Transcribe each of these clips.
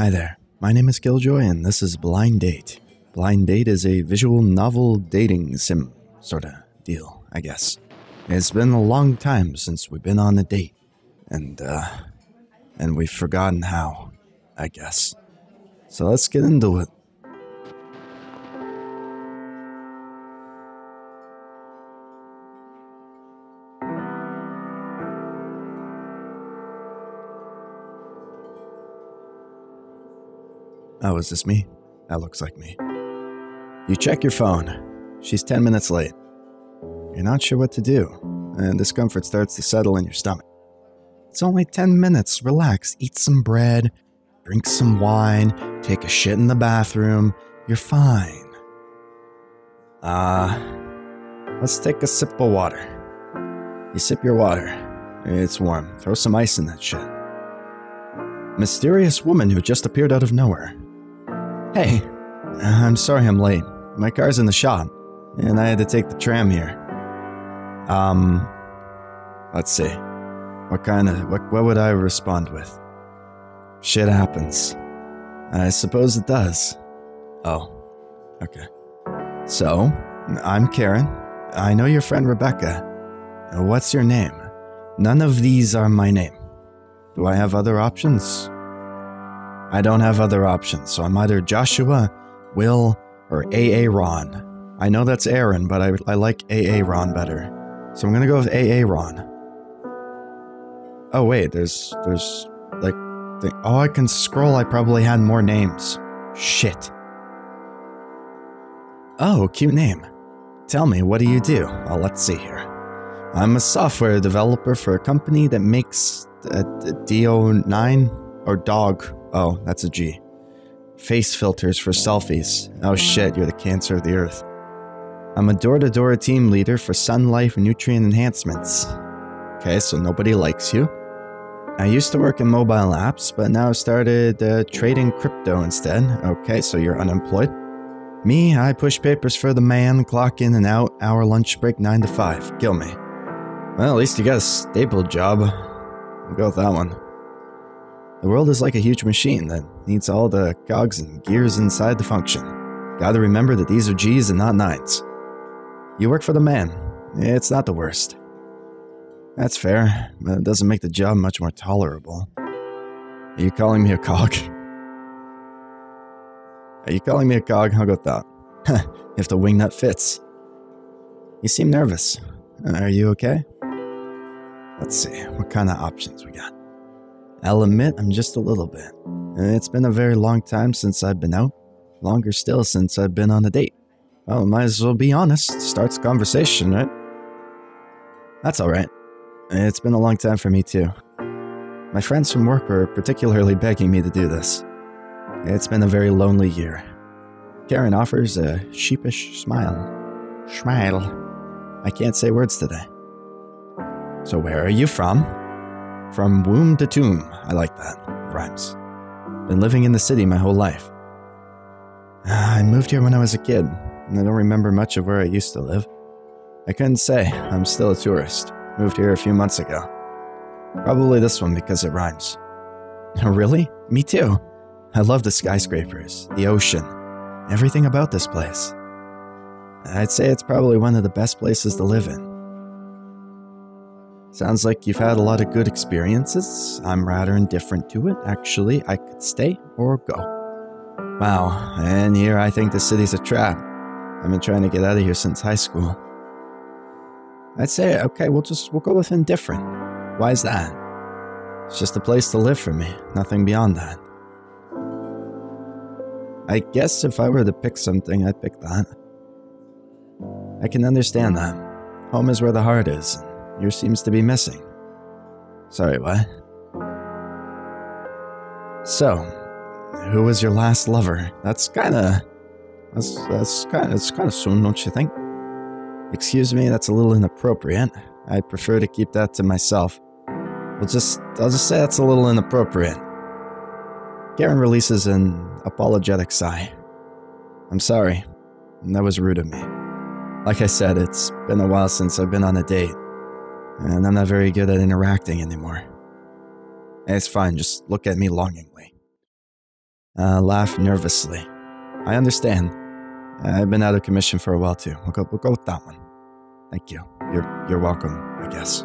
Hi there. My name is Killjoy, and this is Blind Date. Blind Date is a visual novel dating sim sorta deal, I guess. It's been a long time since we've been on a date, and uh, and we've forgotten how, I guess. So let's get into it. Oh, is this me? That looks like me. You check your phone. She's 10 minutes late. You're not sure what to do, and discomfort starts to settle in your stomach. It's only 10 minutes. Relax. Eat some bread, drink some wine, take a shit in the bathroom. You're fine. Ah, uh, let's take a sip of water. You sip your water. It's warm. Throw some ice in that shit. Mysterious woman who just appeared out of nowhere. Hey, I'm sorry I'm late. My car's in the shop, and I had to take the tram here. Um, let's see. What kind of, what, what would I respond with? Shit happens. I suppose it does. Oh, okay. So, I'm Karen. I know your friend Rebecca. What's your name? None of these are my name. Do I have other options? I don't have other options, so I'm either Joshua, Will, or AA Ron. I know that's Aaron, but I, I like AA Ron better. So I'm gonna go with AA Ron. Oh wait, there's there's like oh I can scroll I probably had more names. Shit. Oh, cute name. Tell me, what do you do? Well, let's see here. I'm a software developer for a company that makes uh, a DO9 or dog. Oh, that's a G. Face filters for selfies. Oh shit, you're the cancer of the earth. I'm a door to door team leader for Sun Life Nutrient Enhancements. Okay, so nobody likes you. I used to work in mobile apps, but now started uh, trading crypto instead. Okay, so you're unemployed. Me, I push papers for the man, clock in and out, hour lunch break 9 to 5. Kill me. Well, at least you got a stable job. I'll go with that one. The world is like a huge machine that needs all the cogs and gears inside to function. Gotta remember that these are G's and not nines. You work for the man. It's not the worst. That's fair, but it doesn't make the job much more tolerable. Are you calling me a cog? Are you calling me a cog? How about that? if the wingnut fits. You seem nervous. Are you okay? Let's see, what kind of options we got? I'll admit I'm just a little bit. Eh, it's been a very long time since I've been out. Longer still since I've been on a date. Well, might as well be honest. Starts conversation, right? That's alright. Eh, it's been a long time for me, too. My friends from work are particularly begging me to do this. It's been a very lonely year. Karen offers a sheepish smile. Smile. I can't say words today. So, where are you from? From womb to tomb. I like that. Rhymes. Been living in the city my whole life. Ah, I moved here when I was a kid. And I don't remember much of where I used to live. I couldn't say. I'm still a tourist. Moved here a few months ago. Probably this one because it rhymes. Oh really? Me too. I love the skyscrapers, the ocean, everything about this place. I'd say it's probably one of the best places to live in. Sounds like you've had a lot of good experiences. I'm rather indifferent to it, actually. I could stay or go. Wow, and here I think the city's a trap. I've been trying to get out of here since high school. I'd say, okay, we'll just we'll go with indifferent. Why is that? It's just a place to live for me, nothing beyond that. I guess if I were to pick something, I'd pick that. I can understand that. Home is where the heart is, yours seems to be missing. Sorry, what? So, who was your last lover? That's kinda that's that's kind of, kind of soon, don't you think? Excuse me, that's a little inappropriate. I prefer to keep that to myself. We'll just I'll just say that's a little inappropriate. Karen releases an apologetic sigh. I'm sorry. That was rude of me. Like I said, it's been a while since I've been on a date, and I'm not very good at interacting anymore. It's fine, just look at me longingly. uh, laugh nervously. I understand. I've been out of commission for a while too. We'll go, we'll go with that one. Thank you. You're, you're welcome, I guess.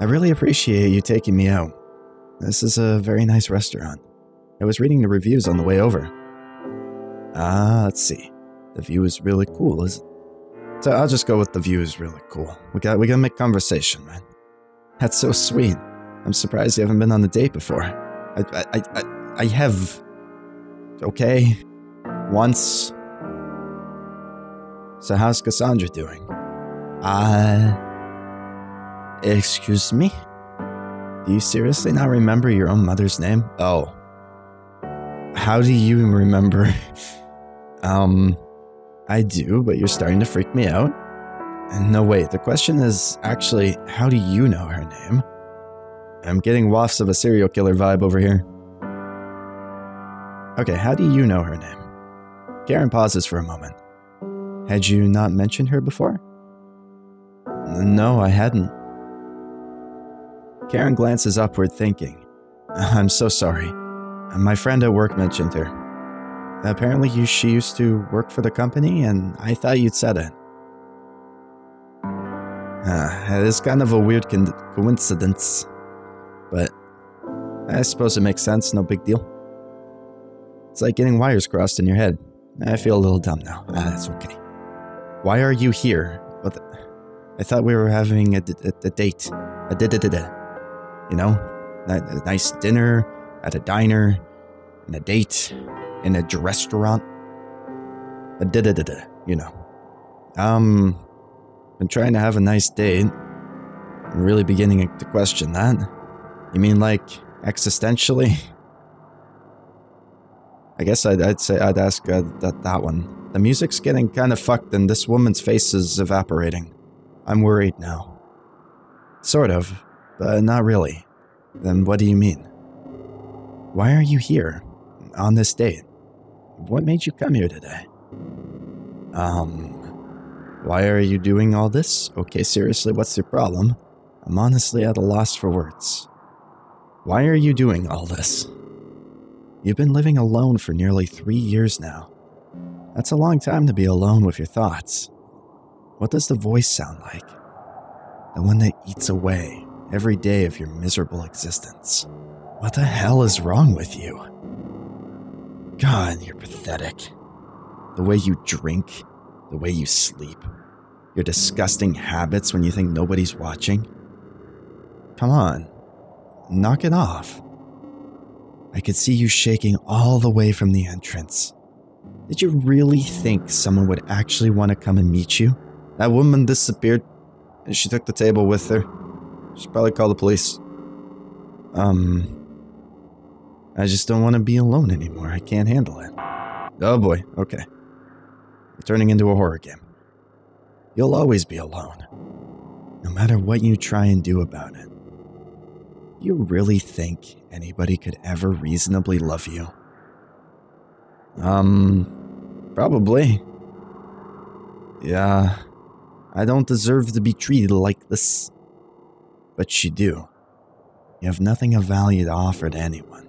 I really appreciate you taking me out. This is a very nice restaurant. I was reading the reviews on the way over. Ah, let's see. The view is really cool, is it? So I'll just go with the view is really cool. We got we gotta make conversation, man. That's so sweet. I'm surprised you haven't been on a date before. I I I, I have. Okay, once. So how's Cassandra doing? Uh. Excuse me? Do you seriously not remember your own mother's name? Oh. How do you remember? um. I do, but you're starting to freak me out. And no, wait, the question is actually, how do you know her name? I'm getting wafts of a serial killer vibe over here. Okay, how do you know her name? Karen pauses for a moment. Had you not mentioned her before? No, I hadn't. Karen glances upward, thinking, I'm so sorry. My friend at work mentioned her. Apparently, you, she used to work for the company, and I thought you'd said it. Uh, it's kind of a weird con- coincidence, but I suppose it makes sense, no big deal. It's like getting wires crossed in your head. I feel a little dumb now. Ah, that's okay. Why are you here? What I thought we were having a, date. A da da da da. You know? A nice dinner at a diner, and a date in a restaurant. A da da da da, you know. Um, been trying to have a nice date. I'm really beginning to question that. You mean like existentially? I guess I'd, I'd say I'd ask uh, that that one. The music's getting kind of fucked, and this woman's face is evaporating. I'm worried now. Sort of, but not really. Then what do you mean? Why are you here on this date? What made you come here today? Um, why are you doing all this? Okay, seriously, what's your problem? I'm honestly at a loss for words. Why are you doing all this? You've been living alone for nearly three years now. That's a long time to be alone with your thoughts. What does the voice sound like? The one that eats away every day of your miserable existence. What the hell is wrong with you? God, you're pathetic. The way you drink, the way you sleep, your disgusting habits when you think nobody's watching. Come on, knock it off. I could see you shaking all the way from the entrance. Did you really think someone would actually want to come and meet you? That woman disappeared, and she took the table with her. She probably called the police. Um, I just don't want to be alone anymore. I can't handle it. Oh boy, okay. We're turning into a horror game. You'll always be alone, no matter what you try and do about it. You really think anybody could ever reasonably love you? Um, probably. Yeah, I don't deserve to be treated like this. But you do. You have nothing of value to offer to anyone.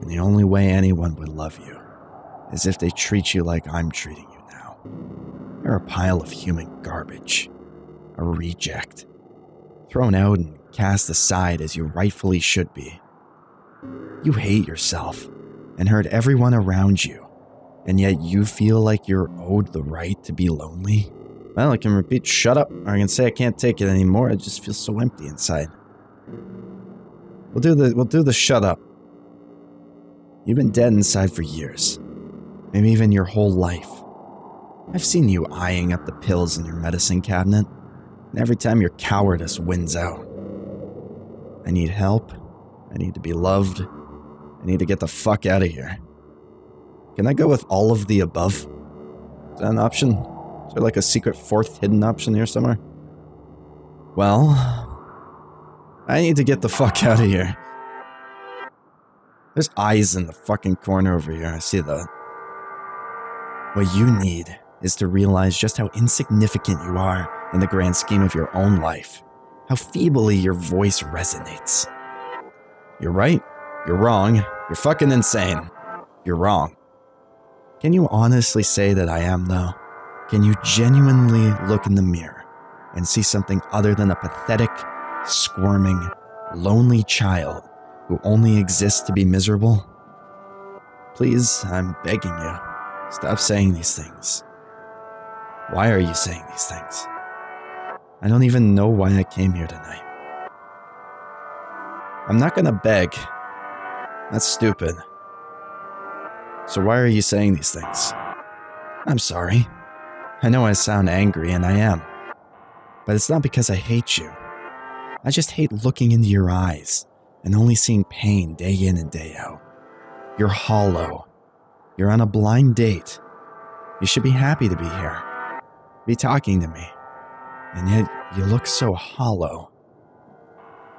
And the only way anyone would love you is if they treat you like I'm treating you now. You're a pile of human garbage. A reject. Thrown out and cast aside as you rightfully should be. You hate yourself and hurt everyone around you, and yet you feel like you're owed the right to be lonely? Well, I can repeat shut up, or I can say I can't take it anymore. I just feel so empty inside. We'll do the we'll do the shut up. You've been dead inside for years. Maybe even your whole life. I've seen you eyeing up the pills in your medicine cabinet, and every time your cowardice wins out. I need help. I need to be loved. I need to get the fuck out of here. Can I go with all of the above? Is that an option? Is there like a secret fourth hidden option here somewhere? Well, I need to get the fuck out of here. There's eyes in the fucking corner over here. I see that. What you need is to realize just how insignificant you are in the grand scheme of your own life how feebly your voice resonates. You're right, you're wrong, You're fucking insane. You're wrong. Can you honestly say that I am, though? Can you genuinely look in the mirror and see something other than a pathetic, squirming, lonely child who only exists to be miserable? Please, I'm begging you, stop saying these things. Why are you saying these things? I don't even know why I came here tonight. I'm not gonna beg. That's stupid. So why are you saying these things? I'm sorry. I know I sound angry, and I am. But it's not because I hate you. I just hate looking into your eyes and only seeing pain day in and day out. You're hollow. You're on a blind date. You should be happy to be here, be talking to me. And yet, you look so hollow.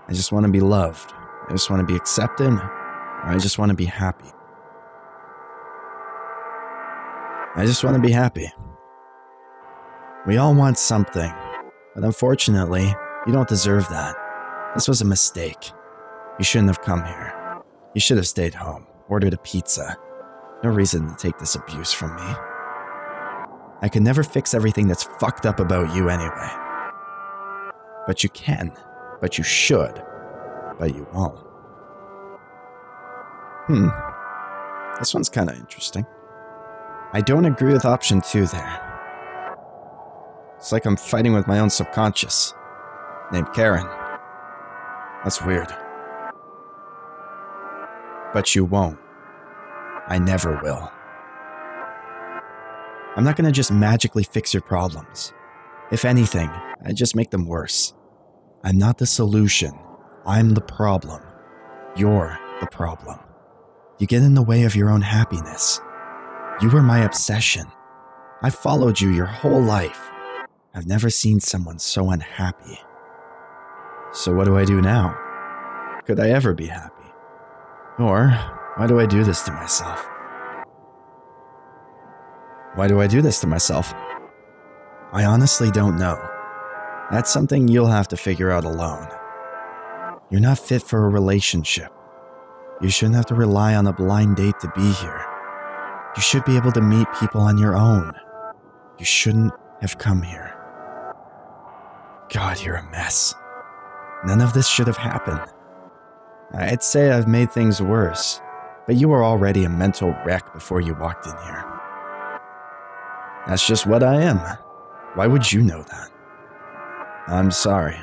I just want to be loved. I just want to be accepted. Or I just want to be happy. I just want to be happy. We all want something, but unfortunately, you don't deserve that. This was a mistake. You shouldn't have come here. You should have stayed home, ordered a pizza. No reason to take this abuse from me. I can never fix everything that's fucked up about you anyway. But you can, but you should, but you won't. Hmm. This one's kind of interesting. I don't agree with option two there. It's like I'm fighting with my own subconscious. Named Karen. That's weird. But you won't. I never will. I'm not gonna just magically fix your problems. If anything, I just make them worse. I'm not the solution. I'm the problem. You're the problem. You get in the way of your own happiness. You were my obsession. I followed you your whole life. I've never seen someone so unhappy. So, what do I do now? Could I ever be happy? Or, why do I do this to myself? Why do I do this to myself? I honestly don't know. That's something you'll have to figure out alone. You're not fit for a relationship. You shouldn't have to rely on a blind date to be here. You should be able to meet people on your own. You shouldn't have come here. God, you're a mess. None of this should have happened. I'd say I've made things worse, but you were already a mental wreck before you walked in here. That's just what I am. Why would you know that? I'm sorry.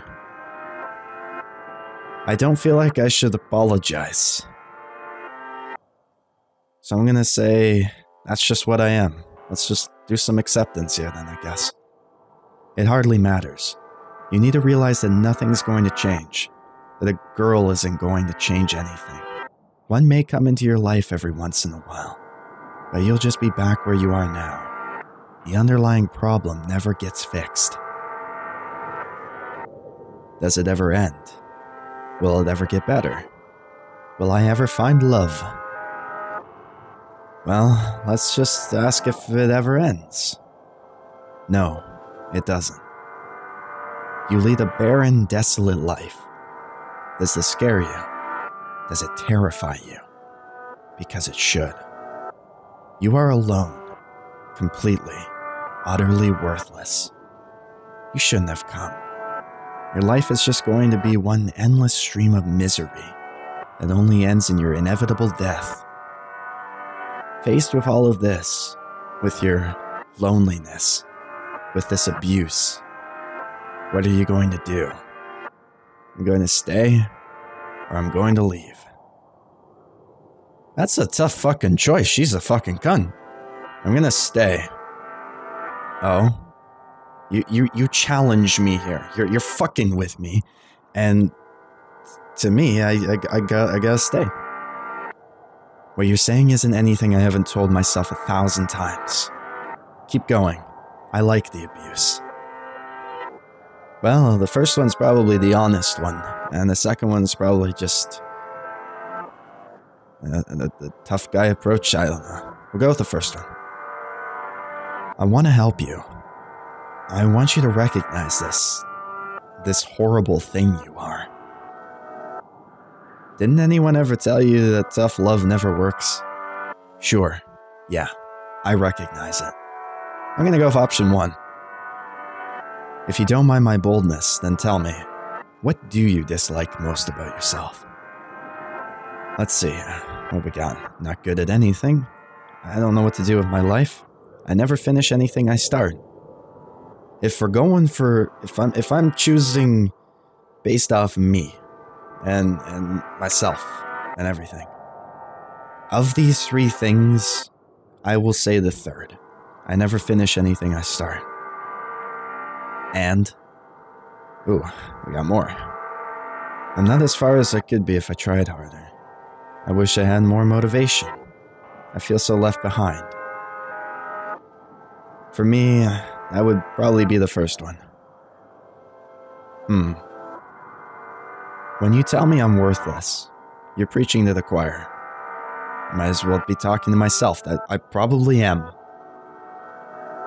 I don't feel like I should apologize. So I'm gonna say that's just what I am. Let's just do some acceptance here, then, I guess. It hardly matters. You need to realize that nothing's going to change, that a girl isn't going to change anything. One may come into your life every once in a while, but you'll just be back where you are now. The underlying problem never gets fixed. Does it ever end? Will it ever get better? Will I ever find love? Well, let's just ask if it ever ends. No, it doesn't. You lead a barren, desolate life. Does this scare you? Does it terrify you? Because it should. You are alone, completely, utterly worthless. You shouldn't have come. Your life is just going to be one endless stream of misery that only ends in your inevitable death Faced with all of this, with your loneliness, with this abuse, what are you going to do? I'm going to stay or I'm going to leave. That's a tough fucking choice. She's a fucking cunt. I'm gonna stay. Oh? You you you challenge me here. You're you're fucking with me. And to me, I I, I got I gotta stay. What you're saying isn't anything I haven't told myself a thousand times. Keep going. I like the abuse. Well, the first one's probably the honest one, and the second one's probably just. Uh, the, the tough guy approach. I don't know. We'll go with the first one. I want to help you. I want you to recognize this. This horrible thing you are. Didn't anyone ever tell you that tough love never works? Sure. Yeah, I recognize it. I'm gonna go with option one. If you don't mind my boldness, then tell me, what do you dislike most about yourself? Let's see, uh, what we got? Not good at anything. I don't know what to do with my life. I never finish anything I start. If we're going for if I'm if I'm choosing based off me and and myself and everything. Of these three things, I will say the third. I never finish anything I start. And ooh, we got more. I'm not as far as I could be if I tried harder. I wish I had more motivation. I feel so left behind. For me, that would probably be the first one. Hmm. When you tell me I'm worthless, you're preaching to the choir. Might as well be talking to myself that I probably am.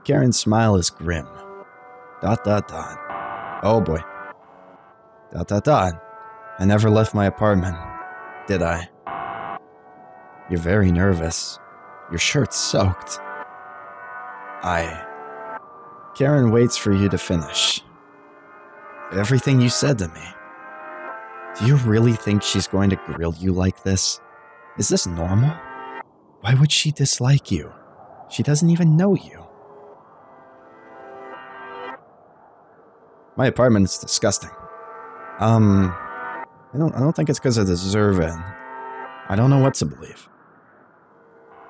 Karen's smile is grim. Dot dot dot. Oh boy. Dot dot dot. I never left my apartment, did I? You're very nervous. Your shirt's soaked. I. Karen waits for you to finish. Everything you said to me. Do you really think she's going to grill you like this? Is this normal? Why would she dislike you? She doesn't even know you. My apartment is disgusting. Um, I don't, I don't think it's because I deserve it. I don't know what to believe.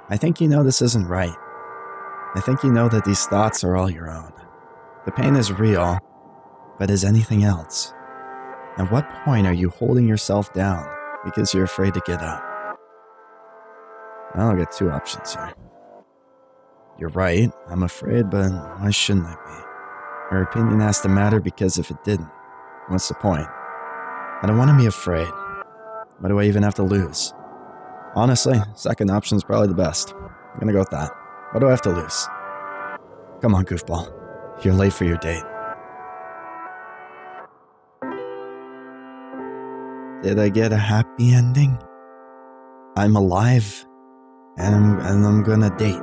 I think you know this isn't right. I think you know that these thoughts are all your own. The pain is real, but is anything else? At what point are you holding yourself down because you're afraid to get up? I'll get two options here. You're right, I'm afraid, but why shouldn't I be? Her opinion has to matter because if it didn't, what's the point? I don't want to be afraid. What do I even have to lose? Honestly, second option's probably the best. I'm gonna go with that. What do I have to lose? Come on, goofball. You're late for your date. Did I get a happy ending? I'm alive, and I'm, and I'm gonna date.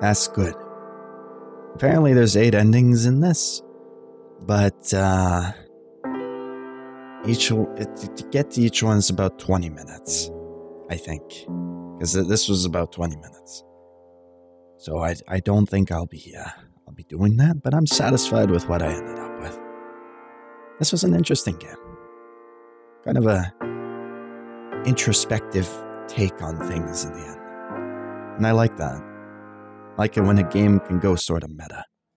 That's good. Apparently, there's eight endings in this, but uh, each to get to each one is about 20 minutes, I think, because this was about 20 minutes. So I I don't think I'll be uh, I'll be doing that, but I'm satisfied with what I ended up with. This was an interesting game kind of a introspective take on things in the end. And I like that. Like when a game can go sort of meta.